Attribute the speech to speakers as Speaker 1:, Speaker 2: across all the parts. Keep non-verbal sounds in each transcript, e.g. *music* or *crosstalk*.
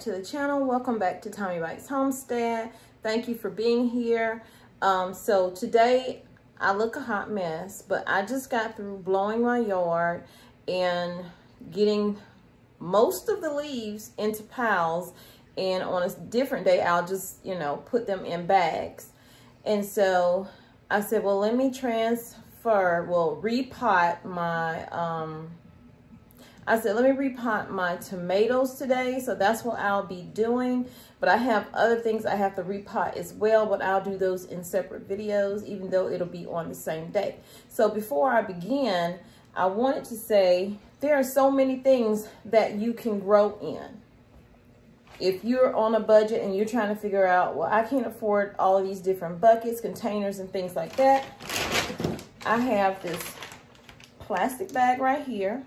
Speaker 1: to the channel. Welcome back to TommyBites Homestead. Thank you for being here. Um, so today I look a hot mess but I just got through blowing my yard and getting most of the leaves into piles. And on a different day I'll just you know put them in bags. And so I said well let me transfer well repot my um I said, let me repot my tomatoes today. So that's what I'll be doing. But I have other things I have to repot as well, but I'll do those in separate videos, even though it'll be on the same day. So before I begin, I wanted to say there are so many things that you can grow in. If you're on a budget and you're trying to figure out, well, I can't afford all of these different buckets, containers, and things like that, I have this plastic bag right here.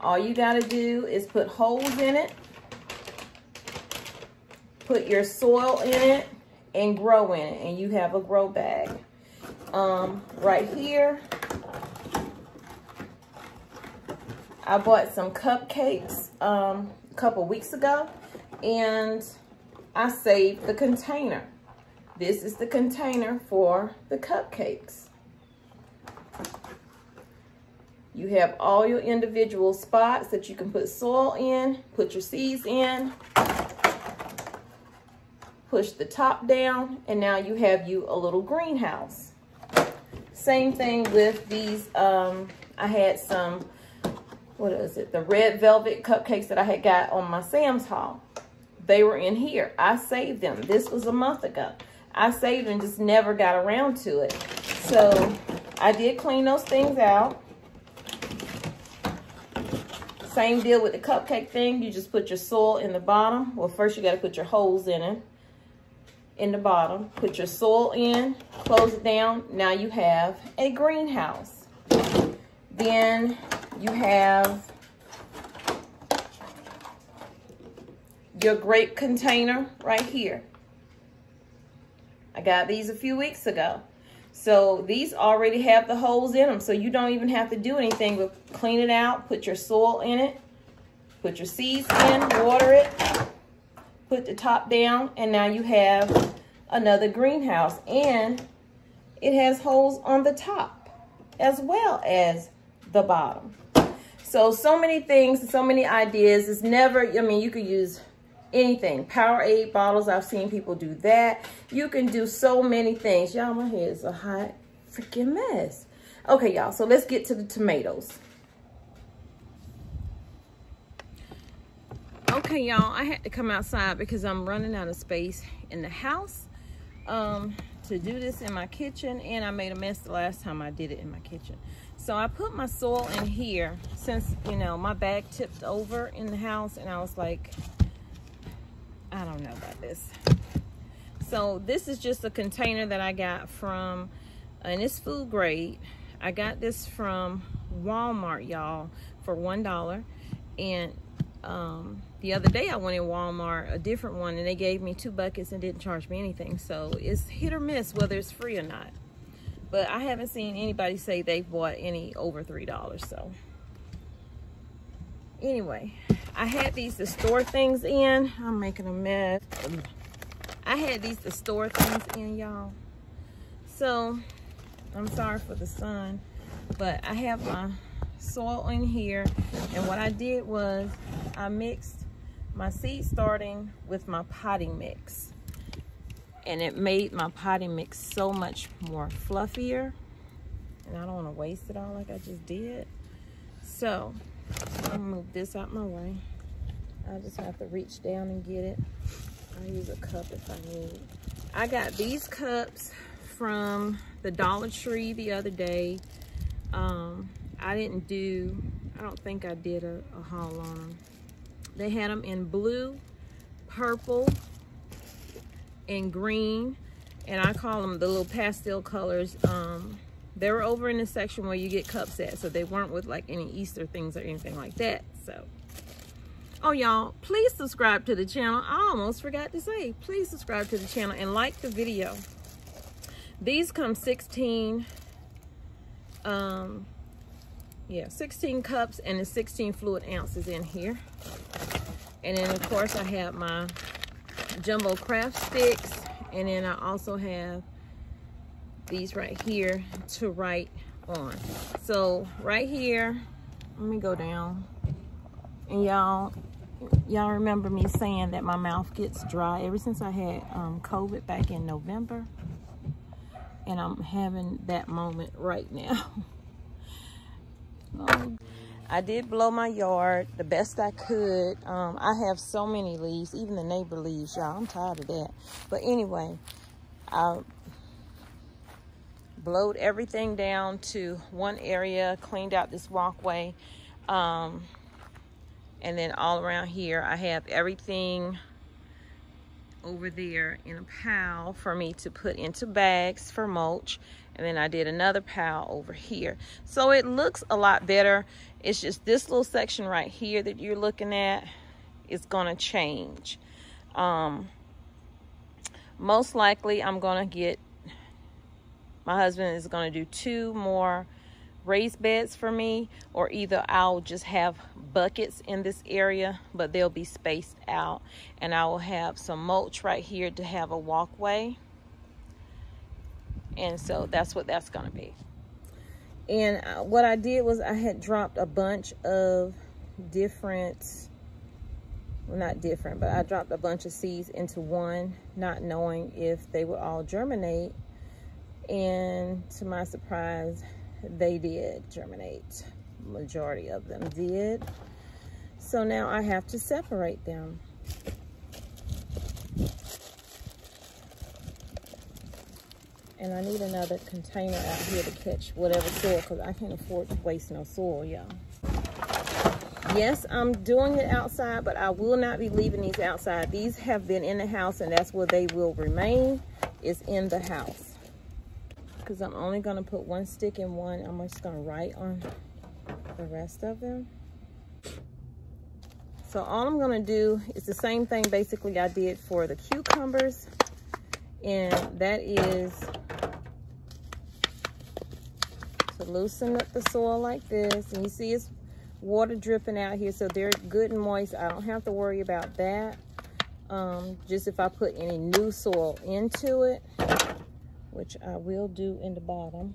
Speaker 1: All you got to do is put holes in it, put your soil in it, and grow in it, and you have a grow bag. Um, right here, I bought some cupcakes um, a couple weeks ago, and I saved the container. This is the container for the cupcakes. You have all your individual spots that you can put soil in, put your seeds in, push the top down, and now you have you a little greenhouse. Same thing with these, um, I had some, what is it, the red velvet cupcakes that I had got on my Sam's haul. They were in here. I saved them. This was a month ago. I saved and just never got around to it. So I did clean those things out. Same deal with the cupcake thing. You just put your soil in the bottom. Well, first you got to put your holes in it, in the bottom. Put your soil in, close it down. Now you have a greenhouse. Then you have your grape container right here. I got these a few weeks ago. So these already have the holes in them. So you don't even have to do anything but clean it out, put your soil in it, put your seeds in, water it, put the top down, and now you have another greenhouse. And it has holes on the top as well as the bottom. So, so many things, so many ideas. It's never, I mean, you could use anything. Powerade bottles, I've seen people do that. You can do so many things. Y'all, my hair is a hot freaking mess. Okay, y'all, so let's get to the tomatoes. Okay, y'all, I had to come outside because I'm running out of space in the house um, to do this in my kitchen, and I made a mess the last time I did it in my kitchen. So I put my soil in here since, you know, my bag tipped over in the house, and I was like, I don't know about this. So this is just a container that I got from, and it's food grade. I got this from Walmart, y'all, for $1. And um, the other day I went in Walmart, a different one, and they gave me two buckets and didn't charge me anything. So it's hit or miss whether it's free or not. But I haven't seen anybody say they bought any over $3, so. Anyway, I had these to store things in. I'm making a mess. I had these to store things in, y'all. So, I'm sorry for the sun, but I have my soil in here. And what I did was I mixed my seed starting with my potting mix. And it made my potting mix so much more fluffier. And I don't want to waste it all like I just did. So, I'll move this out my way. I just have to reach down and get it. I'll use a cup if I need. I got these cups from the Dollar Tree the other day. Um, I didn't do, I don't think I did a, a haul on them. They had them in blue, purple, and green. And I call them the little pastel colors. Um, they were over in the section where you get cups at, so they weren't with like any Easter things or anything like that. So, oh y'all, please subscribe to the channel. I almost forgot to say, please subscribe to the channel and like the video. These come 16 um, yeah, 16 cups and the 16 fluid ounces in here. And then of course I have my jumbo craft sticks. And then I also have these right here to write on. So right here, let me go down. And y'all, y'all remember me saying that my mouth gets dry ever since I had um, COVID back in November. And I'm having that moment right now. oh. *laughs* I did blow my yard the best I could. Um, I have so many leaves, even the neighbor leaves, y'all. I'm tired of that. But anyway, I blowed everything down to one area, cleaned out this walkway. Um, and then all around here, I have everything over there in a pile for me to put into bags for mulch. And then I did another pile over here. So it looks a lot better. It's just this little section right here that you're looking at is gonna change. Um, most likely I'm gonna get, my husband is gonna do two more raised beds for me or either I'll just have buckets in this area but they'll be spaced out. And I will have some mulch right here to have a walkway. And so that's what that's going to be. And uh, what I did was I had dropped a bunch of different well not different but I dropped a bunch of seeds into one not knowing if they would all germinate and to my surprise they did germinate. Majority of them did. So now I have to separate them. And I need another container out here to catch whatever soil because I can't afford to waste no soil, y'all. Yes, I'm doing it outside, but I will not be leaving these outside. These have been in the house and that's where they will remain, is in the house because I'm only going to put one stick in one. I'm just going to write on the rest of them. So all I'm going to do is the same thing basically I did for the cucumbers. And that is to loosen up the soil like this. And you see it's water dripping out here. So they're good and moist. I don't have to worry about that. Um, just if I put any new soil into it which I will do in the bottom.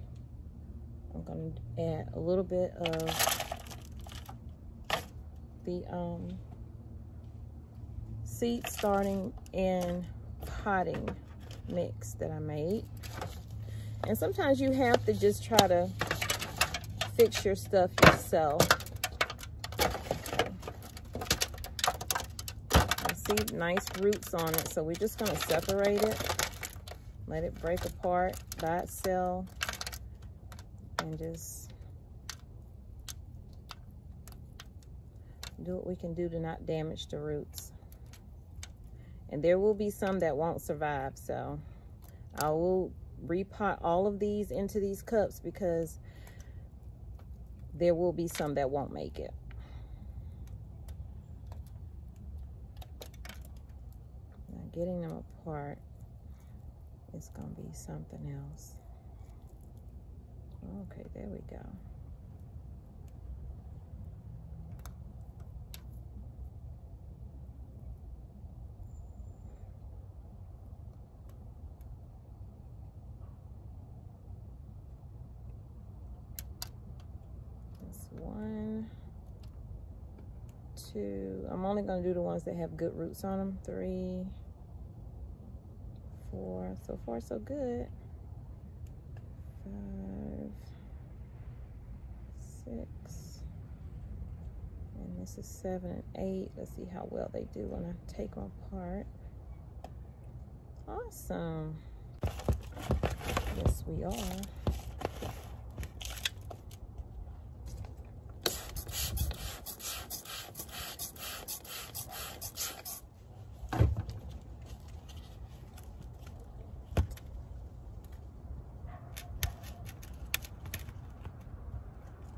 Speaker 1: I'm going to add a little bit of the um, seed starting and potting mix that I made. And sometimes you have to just try to fix your stuff yourself. See nice roots on it, so we're just going to separate it let it break apart by itself and just do what we can do to not damage the roots. And there will be some that won't survive, so I will repot all of these into these cups because there will be some that won't make it. Now getting them apart it's going to be something else. Okay, there we go. That's one, two. I'm only going to do the ones that have good roots on them. Three, four. So far, so good. Five, six, and this is seven and eight. Let's see how well they do when I take them apart. Awesome. Yes, we are.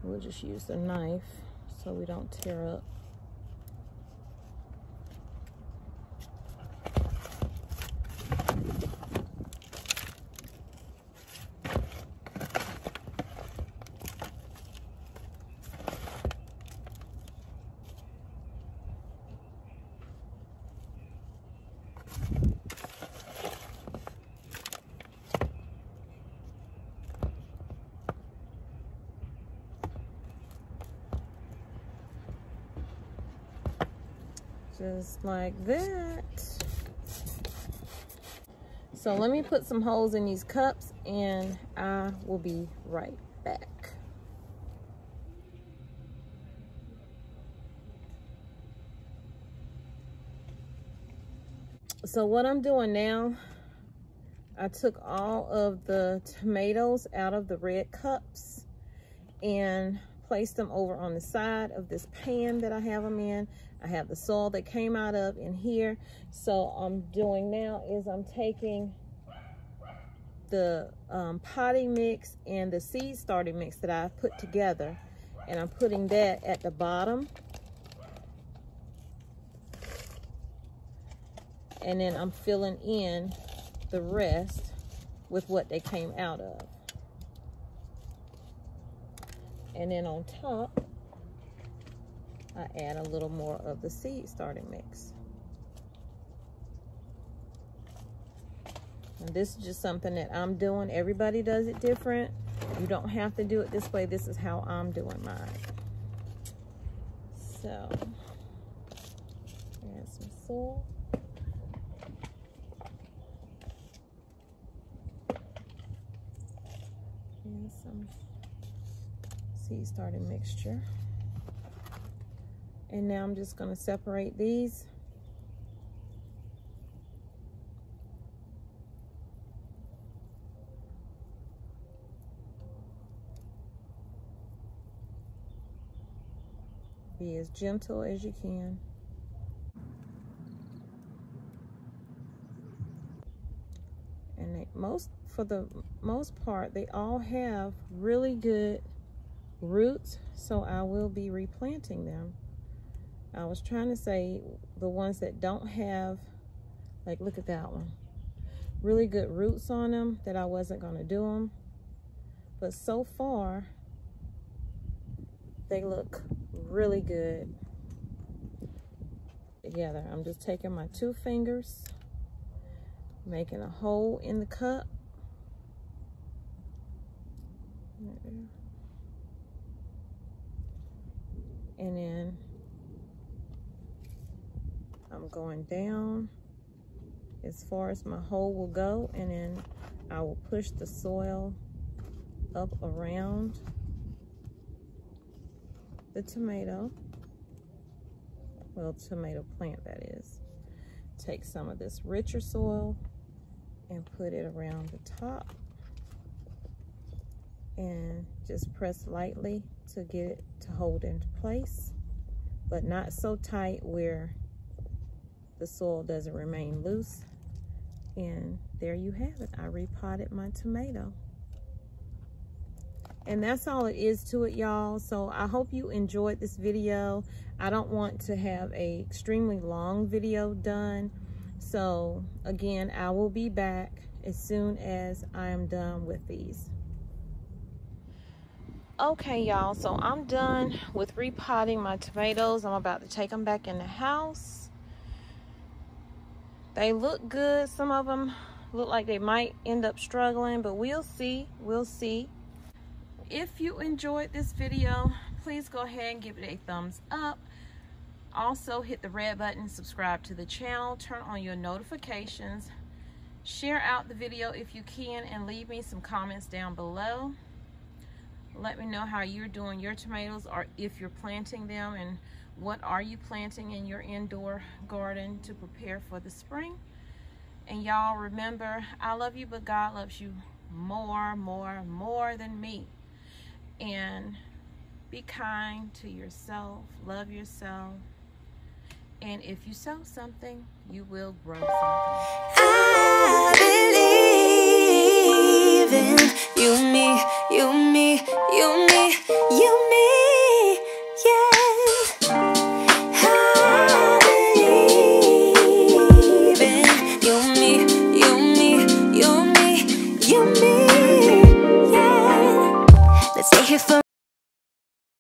Speaker 1: We'll just use the knife so we don't tear up. Just like that. So let me put some holes in these cups and I will be right back. So what I'm doing now, I took all of the tomatoes out of the red cups and placed them over on the side of this pan that I have them in. I have the soil that came out of in here. So I'm doing now is I'm taking the um, potting mix and the seed starting mix that I put together and I'm putting that at the bottom. And then I'm filling in the rest with what they came out of. And then on top, I add a little more of the seed starting mix. And this is just something that I'm doing. Everybody does it different. You don't have to do it this way. This is how I'm doing mine. So, add some soil. And some seed starting mixture. And now I'm just going to separate these. Be as gentle as you can. And they, most, for the most part, they all have really good roots, so I will be replanting them. I was trying to say the ones that don't have, like look at that one, really good roots on them that I wasn't going to do them. But so far, they look really good together. I'm just taking my two fingers, making a hole in the cup. And then I'm going down as far as my hole will go and then I will push the soil up around the tomato. Well tomato plant that is. Take some of this richer soil and put it around the top and just press lightly to get it to hold into place but not so tight where the soil doesn't remain loose. And there you have it. I repotted my tomato. And that's all it is to it, y'all. So I hope you enjoyed this video. I don't want to have a extremely long video done. So again, I will be back as soon as I am done with these. Okay, y'all, so I'm done with repotting my tomatoes. I'm about to take them back in the house. They look good. Some of them look like they might end up struggling, but we'll see. We'll see. If you enjoyed this video, please go ahead and give it a thumbs up. Also, hit the red button, subscribe to the channel, turn on your notifications, share out the video if you can, and leave me some comments down below. Let me know how you're doing your tomatoes or if you're planting them and what are you planting in your indoor garden to prepare for the spring? And y'all remember, I love you, but God loves you more, more, more than me. And be kind to yourself, love yourself. And if you sow something, you will grow something. I believe in you, me, you, me, you,